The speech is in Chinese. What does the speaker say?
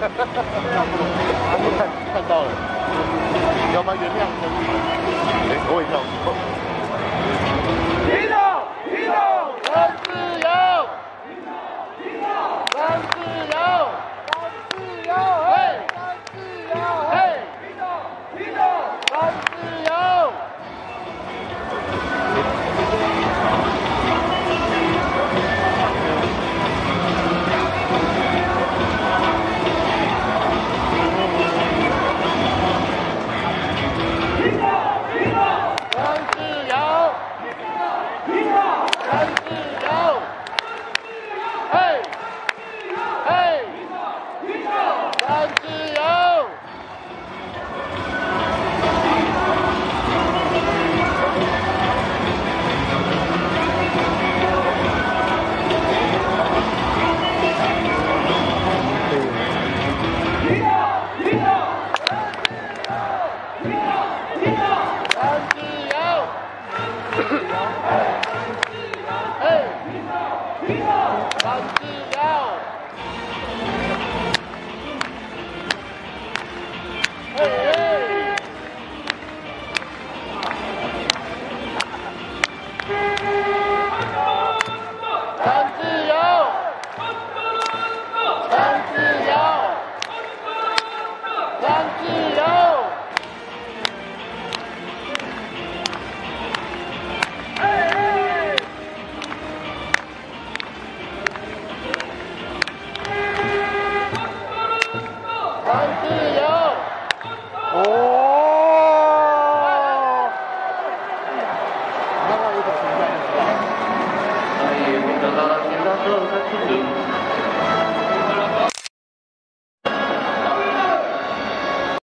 哈哈哈看看到了。要不然原谅一下我也跳张志友，张志友，嘿，张，バック哦。那个一个存在是吧？所以我们的领导说他自己。